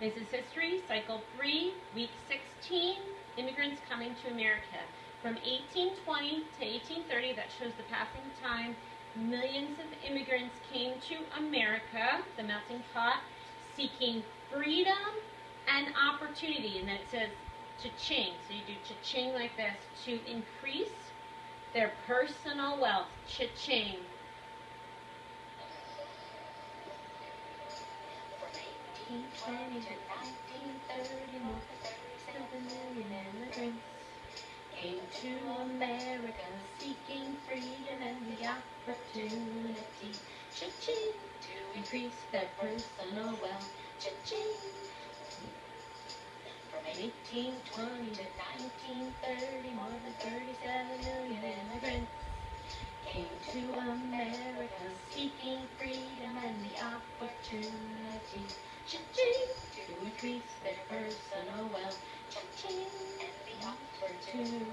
This is History, Cycle 3, Week 16, Immigrants Coming to America. From 1820 to 1830, that shows the passing time, millions of immigrants came to America, the melting pot, seeking freedom and opportunity. And then it says cha-ching. So you do cha-ching like this to increase their personal wealth. Cha-ching. 1820 to 1930, more than 37 million immigrants came to America seeking freedom and the opportunity. To increase their personal wealth. From 1820 to 1930, more than 37 million immigrants came to America seeking freedom and the opportunity. To